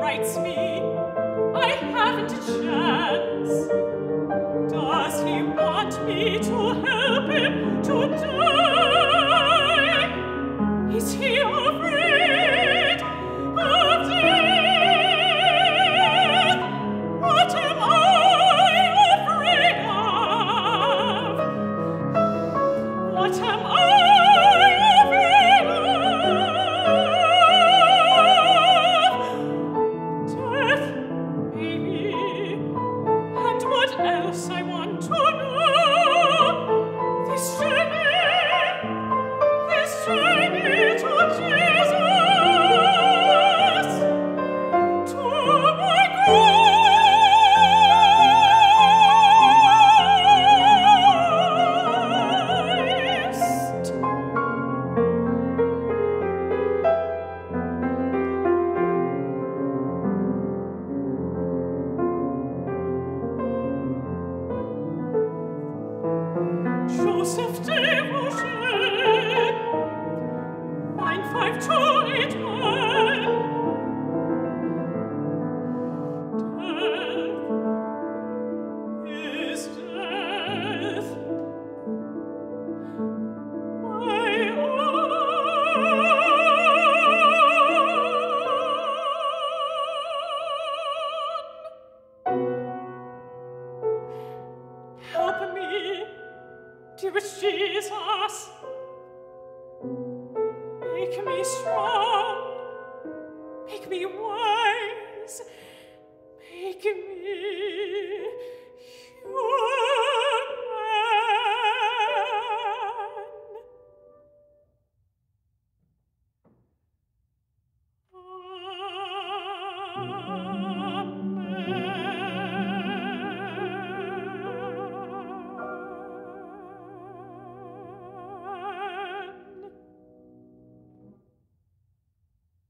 writes me else I want to know. sauf devo schön Spiritus Jesus, me strong, me wise, make me Amen.